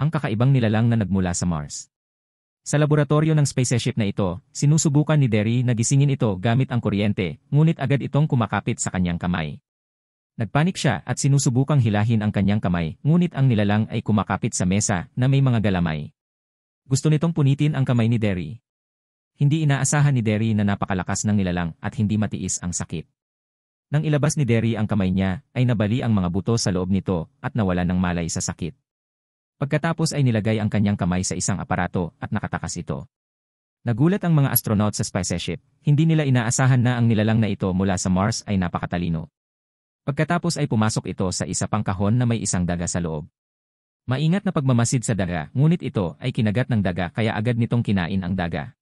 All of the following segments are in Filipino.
Ang kakaibang nilalang na nagmula sa Mars. Sa laboratorio ng spaceship na ito, sinusubukan ni Derry na gisingin ito gamit ang kuryente, ngunit agad itong kumakapit sa kanyang kamay. Nagpanik siya at sinusubukang hilahin ang kanyang kamay, ngunit ang nilalang ay kumakapit sa mesa na may mga galamay. Gusto nitong punitin ang kamay ni Derry. Hindi inaasahan ni Derry na napakalakas ng nilalang at hindi matiis ang sakit. Nang ilabas ni Derry ang kamay niya, ay nabali ang mga buto sa loob nito at nawala ng malay sa sakit. Pagkatapos ay nilagay ang kanyang kamay sa isang aparato at nakatakas ito. Nagulat ang mga astronaut sa spaceship, hindi nila inaasahan na ang nilalang na ito mula sa Mars ay napakatalino. Pagkatapos ay pumasok ito sa isa pang kahon na may isang daga sa loob. Maingat na pagmamasid sa daga, ngunit ito ay kinagat ng daga kaya agad nitong kinain ang daga.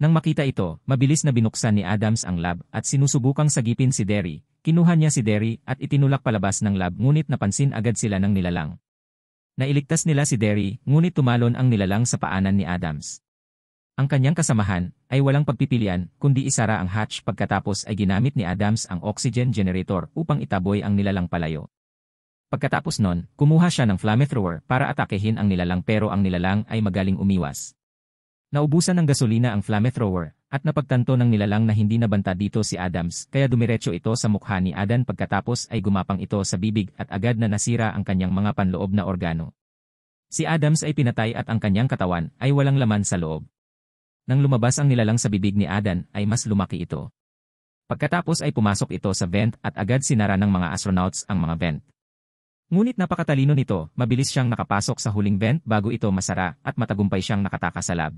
Nang makita ito, mabilis na binuksan ni Adams ang lab at sinusubukang sagipin si Derry. Kinuha niya si Derry at itinulak palabas ng lab ngunit napansin agad sila ng nilalang. Nailigtas nila si Derry, ngunit tumalon ang nilalang sa paanan ni Adams. Ang kanyang kasamahan ay walang pagpipilian kundi isara ang hatch pagkatapos ay ginamit ni Adams ang oxygen generator upang itaboy ang nilalang palayo. Pagkatapos nun, kumuha siya ng flamethrower para atakehin ang nilalang pero ang nilalang ay magaling umiwas. Naubusan ng gasolina ang flamethrower, at napagtanto ng nilalang na hindi nabanta dito si Adams, kaya dumiretso ito sa mukha ni Adan pagkatapos ay gumapang ito sa bibig at agad na nasira ang kanyang mga panloob na organo. Si Adams ay pinatay at ang kanyang katawan ay walang laman sa loob. Nang lumabas ang nilalang sa bibig ni Adan ay mas lumaki ito. Pagkatapos ay pumasok ito sa vent at agad sinara ng mga astronauts ang mga vent. Ngunit napakatalino nito, mabilis siyang nakapasok sa huling vent bago ito masara at matagumpay siyang nakatakas sa lab.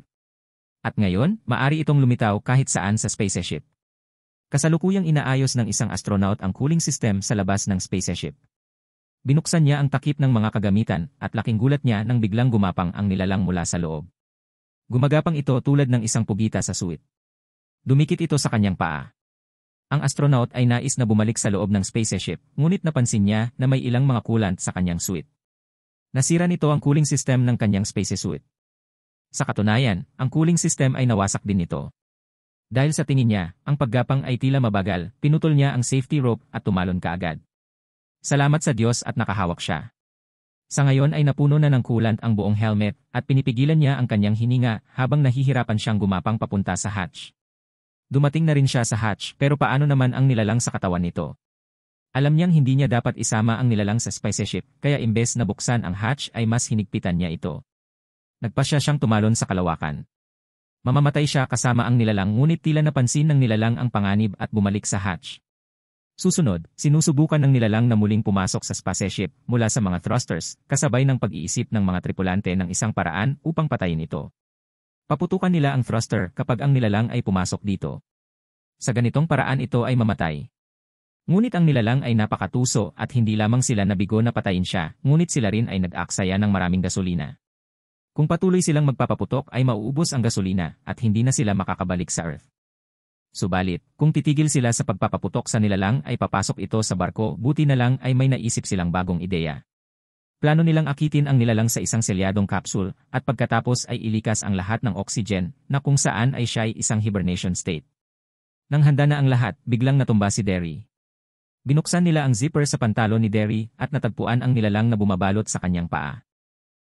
At ngayon, maari itong lumitaw kahit saan sa spaceship. Kasalukuyang inaayos ng isang astronaut ang cooling system sa labas ng spaceship. Binuksan niya ang takip ng mga kagamitan at laking gulat niya nang biglang gumapang ang nilalang mula sa loob. Gumagapang ito tulad ng isang pugita sa suit. Dumikit ito sa kanyang paa. Ang astronaut ay nais na bumalik sa loob ng spaceship, ngunit napansin niya na may ilang mga coolant sa kanyang suit. Nasira nito ang cooling system ng kanyang spacesuit. Sa katunayan, ang cooling system ay nawasak din nito. Dahil sa tingin niya, ang paggapang ay tila mabagal, pinutol niya ang safety rope at tumalon kaagad. Salamat sa Diyos at nakahawak siya. Sa ngayon ay napuno na ng coolant ang buong helmet at pinipigilan niya ang kanyang hininga habang nahihirapan siyang gumapang papunta sa hatch. Dumating na rin siya sa hatch pero paano naman ang nilalang sa katawan nito? Alam niyang hindi niya dapat isama ang nilalang sa spaceship kaya imbes na buksan ang hatch ay mas hinigpitan niya ito. Nagpasya siyang tumalon sa kalawakan. Mamamatay siya kasama ang nilalang ngunit tila napansin ng nilalang ang panganib at bumalik sa hatch. Susunod, sinusubukan ng nilalang na muling pumasok sa spaceship mula sa mga thrusters, kasabay ng pag-iisip ng mga tripulante ng isang paraan upang patayin ito. Paputukan nila ang thruster kapag ang nilalang ay pumasok dito. Sa ganitong paraan ito ay mamatay. Ngunit ang nilalang ay napakatuso at hindi lamang sila nabigo na patayin siya, ngunit sila rin ay nag-aksaya ng maraming gasolina. Kung patuloy silang magpapaputok ay mauubos ang gasolina at hindi na sila makakabalik sa Earth. Subalit, kung titigil sila sa pagpapaputok sa nilalang ay papasok ito sa barko, buti na lang ay may naisip silang bagong ideya. Plano nilang akitin ang nilalang sa isang selyadong kapsul at pagkatapos ay ilikas ang lahat ng oxygen na kung saan ay siya ay isang hibernation state. Nang handa na ang lahat, biglang natumba si Derry. Binuksan nila ang zipper sa pantalo ni Derry at natagpuan ang nilalang na bumabalot sa kanyang paa.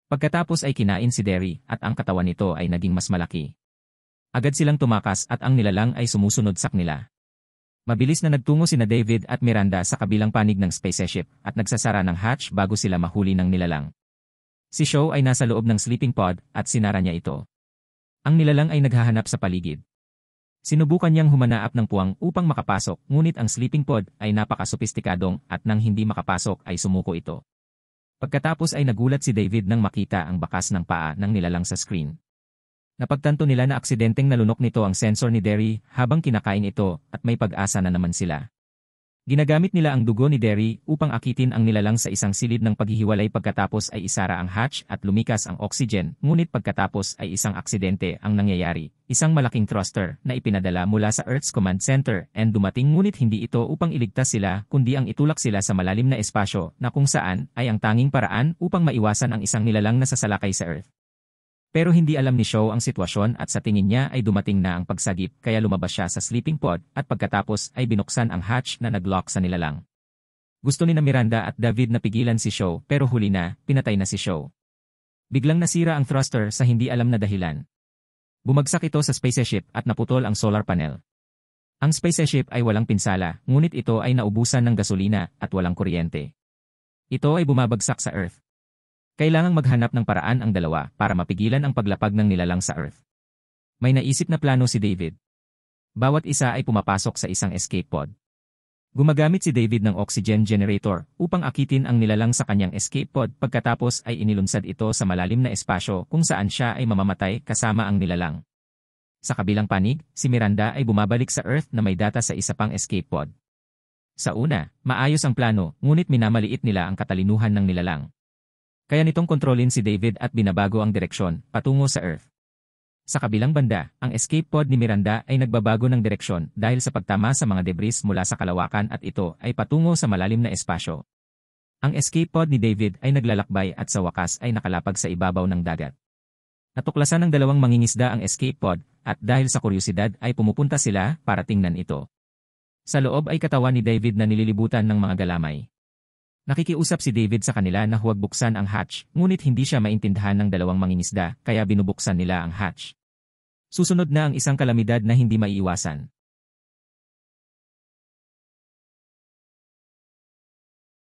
Pagkatapos ay kinain si Derry at ang katawan nito ay naging mas malaki. Agad silang tumakas at ang nilalang ay sumusunod sa kanila. Mabilis na nagtungo sina David at Miranda sa kabilang panig ng spaceship at nagsasara ng hatch bago sila mahuli ng nilalang. Si Show ay nasa loob ng sleeping pod at sinara niya ito. Ang nilalang ay naghahanap sa paligid. Sinubukan niyang humanaap ng puwang upang makapasok ngunit ang sleeping pod ay napakasopistikadong at nang hindi makapasok ay sumuko ito. Pagkatapos ay nagulat si David nang makita ang bakas ng paa ng nilalang sa screen. Napagtanto nila na aksidenteng nalunok nito ang sensor ni Derry habang kinakain ito at may pag-asa na naman sila. Ginagamit nila ang dugo ni Derry upang akitin ang nilalang sa isang silid ng paghihiwalay pagkatapos ay isara ang hatch at lumikas ang oxygen, ngunit pagkatapos ay isang aksidente ang nangyayari, isang malaking thruster na ipinadala mula sa Earth's command center and dumating ngunit hindi ito upang iligtas sila kundi ang itulak sila sa malalim na espasyo na kung saan ay ang tanging paraan upang maiwasan ang isang nilalang na sasalakay sa Earth. Pero hindi alam ni Show ang sitwasyon at sa tingin niya ay dumating na ang pagsagip kaya lumabas siya sa sleeping pod at pagkatapos ay binuksan ang hatch na naglock sa nilalang. Gusto ni na Miranda at David na pigilan si Show pero huli na, pinatay na si Show. Biglang nasira ang thruster sa hindi alam na dahilan. Bumagsak ito sa spaceship at naputol ang solar panel. Ang spaceship ay walang pinsala, ngunit ito ay naubusan ng gasolina at walang kuryente. Ito ay bumabagsak sa Earth. Kailangang maghanap ng paraan ang dalawa para mapigilan ang paglapag ng nilalang sa Earth. May naisip na plano si David. Bawat isa ay pumapasok sa isang escape pod. Gumagamit si David ng oxygen generator upang akitin ang nilalang sa kanyang escape pod pagkatapos ay inilunsad ito sa malalim na espasyo kung saan siya ay mamamatay kasama ang nilalang. Sa kabilang panig, si Miranda ay bumabalik sa Earth na may data sa isa pang escape pod. Sa una, maayos ang plano ngunit minamaliit nila ang katalinuhan ng nilalang. Kaya nitong kontrolin si David at binabago ang direksyon patungo sa Earth. Sa kabilang banda, ang escape pod ni Miranda ay nagbabago ng direksyon dahil sa pagtama sa mga debris mula sa kalawakan at ito ay patungo sa malalim na espasyo. Ang escape pod ni David ay naglalakbay at sa wakas ay nakalapag sa ibabaw ng dagat. Natuklasan ng dalawang mangingisda ang escape pod at dahil sa kuryosidad ay pumupunta sila para tingnan ito. Sa loob ay katawan ni David na nililibutan ng mga galamay. Nakikiusap si David sa kanila na huwag buksan ang hatch, ngunit hindi siya maintindahan ng dalawang mangingisda kaya binubuksan nila ang hatch. Susunod na ang isang kalamidad na hindi maiiwasan.